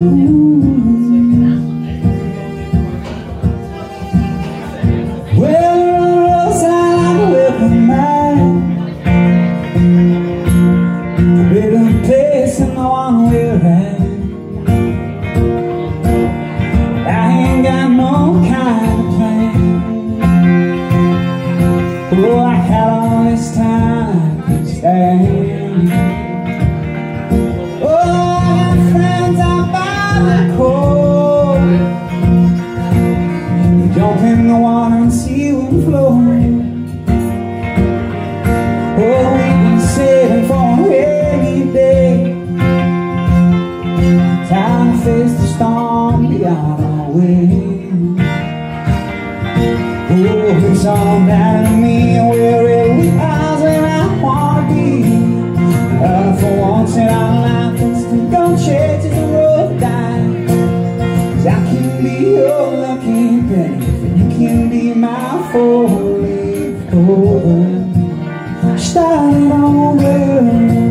you Oh, we've been sitting for a day. Time to face the storm beyond our way Oh, it's all that me your lucky penny You can be my four-leaf clover Started over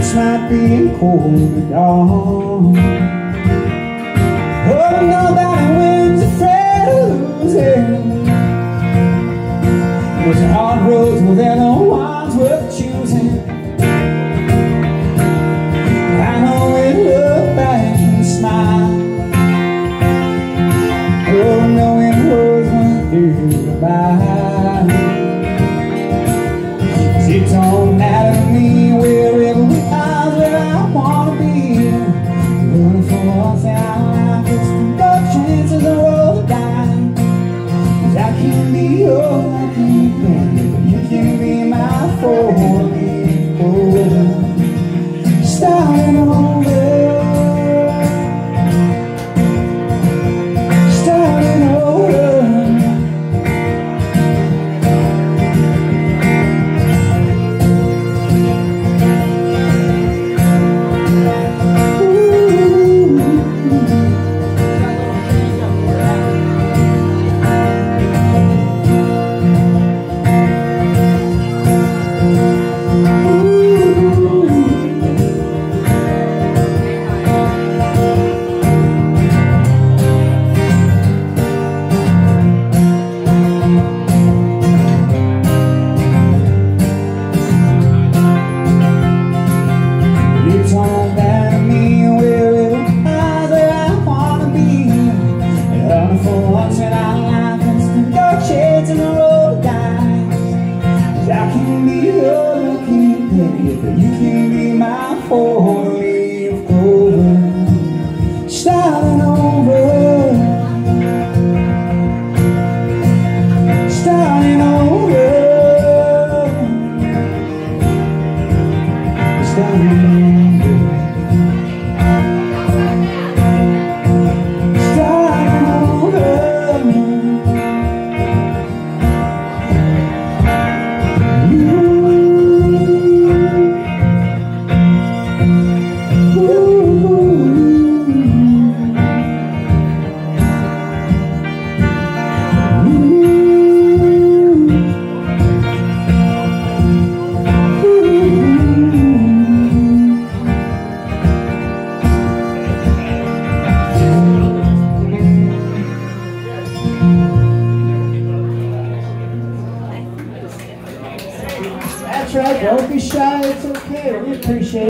it's like being cold in the dawn. Oh, nobody wins afraid of losing. Was hard roads will ever You can be my horse. Don't be shy. It's okay. We appreciate it.